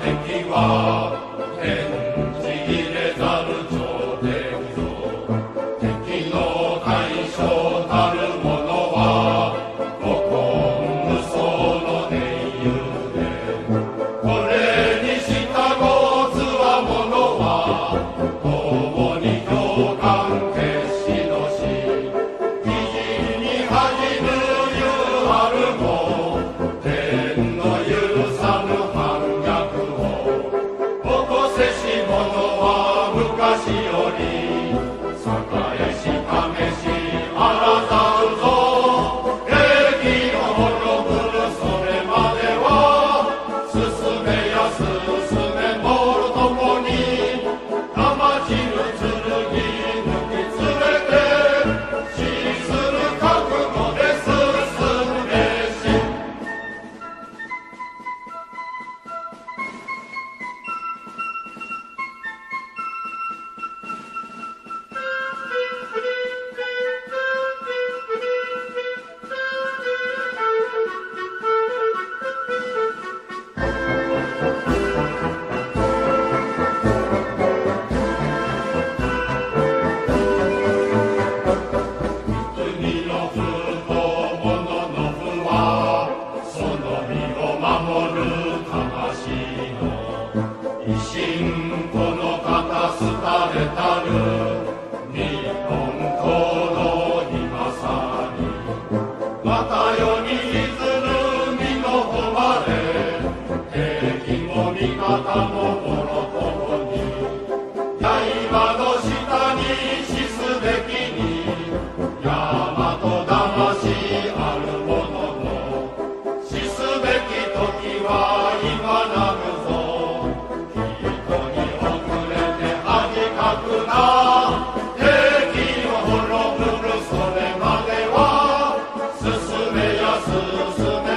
敵は演じ入れざる頂点よ敵の対象たる者は五根無双の天裕でこれに従うつわ者は栄光を呪うそれまでは」「進めや進めもるとこにたまちるつづ味方ももろとも Nasıl olsa